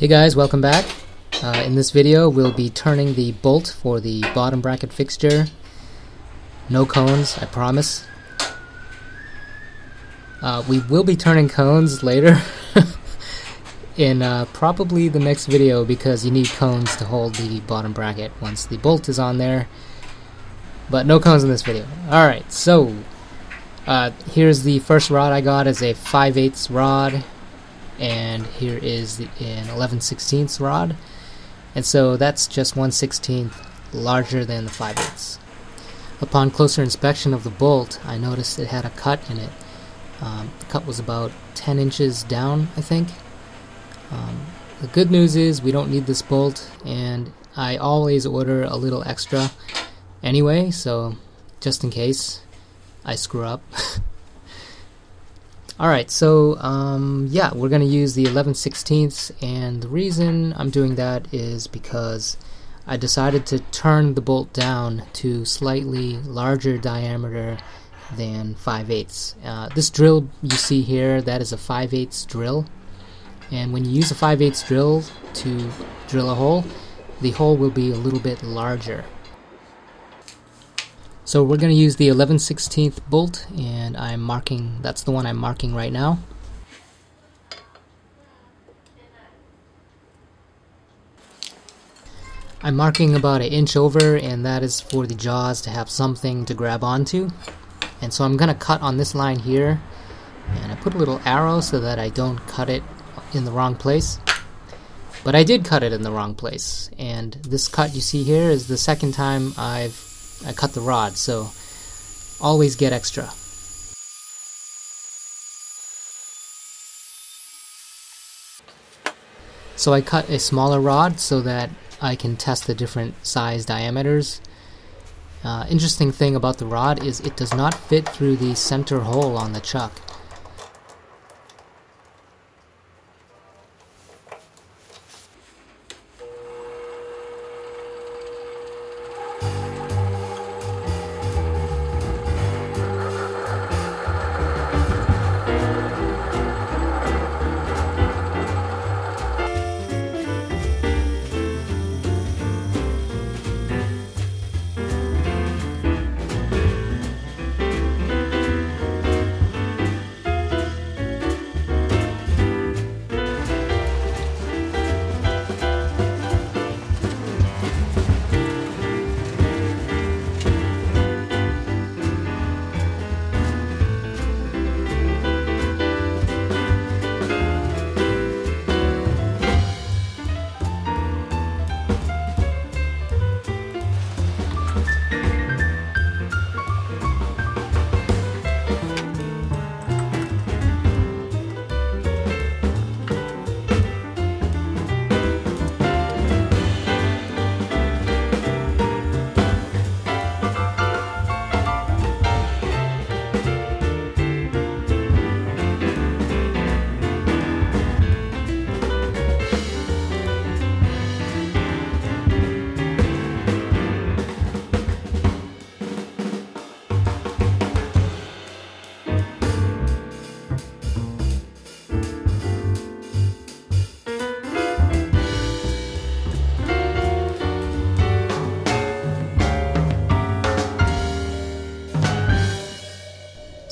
Hey guys, welcome back. Uh, in this video, we'll be turning the bolt for the bottom bracket fixture. No cones, I promise. Uh, we will be turning cones later in uh, probably the next video because you need cones to hold the bottom bracket once the bolt is on there. But no cones in this video. Alright, so uh, here's the first rod I got is a 5 8 rod and here is the, an 11 16 rod and so that's just 1 16th larger than the 5 8 Upon closer inspection of the bolt I noticed it had a cut in it. Um, the cut was about 10 inches down I think. Um, the good news is we don't need this bolt and I always order a little extra anyway so just in case I screw up. Alright, so um, yeah, we're going to use the 11 16ths, and the reason I'm doing that is because I decided to turn the bolt down to slightly larger diameter than 5 8 uh, This drill you see here, that is a 5 8 drill, and when you use a 5 8 drill to drill a hole, the hole will be a little bit larger. So we're going to use the 11 16th bolt and I'm marking, that's the one I'm marking right now. I'm marking about an inch over and that is for the jaws to have something to grab onto. And so I'm going to cut on this line here and I put a little arrow so that I don't cut it in the wrong place. But I did cut it in the wrong place and this cut you see here is the second time I've I cut the rod, so always get extra. So I cut a smaller rod so that I can test the different size diameters. Uh, interesting thing about the rod is it does not fit through the center hole on the chuck.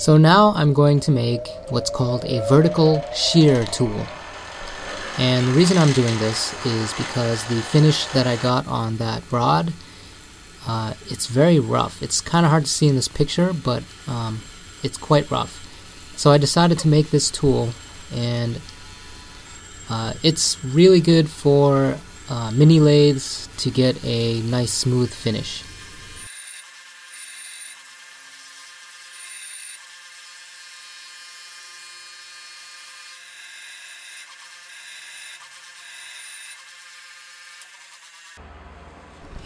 So now I'm going to make what's called a vertical shear tool. And the reason I'm doing this is because the finish that I got on that rod, uh, it's very rough. It's kind of hard to see in this picture, but um, it's quite rough. So I decided to make this tool, and uh, it's really good for uh, mini lathes to get a nice smooth finish.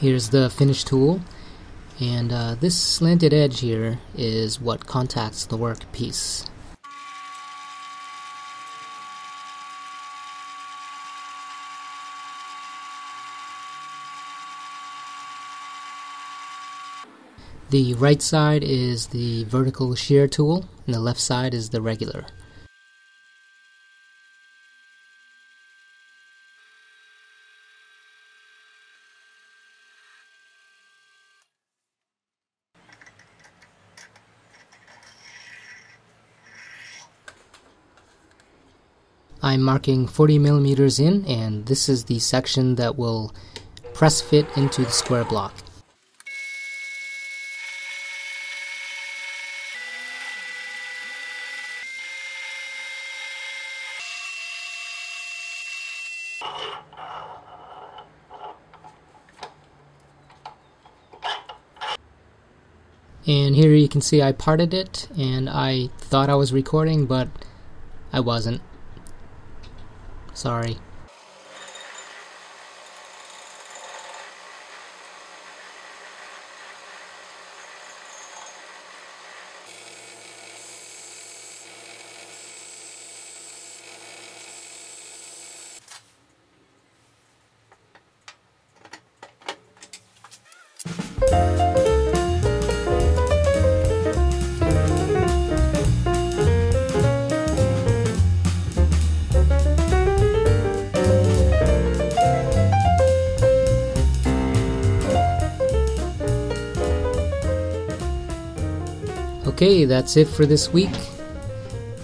Here's the finish tool and uh, this slanted edge here is what contacts the workpiece. The right side is the vertical shear tool and the left side is the regular. I'm marking 40 millimeters in and this is the section that will press fit into the square block. And here you can see I parted it and I thought I was recording but I wasn't. Sorry. Okay, that's it for this week.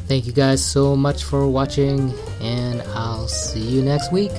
Thank you guys so much for watching, and I'll see you next week.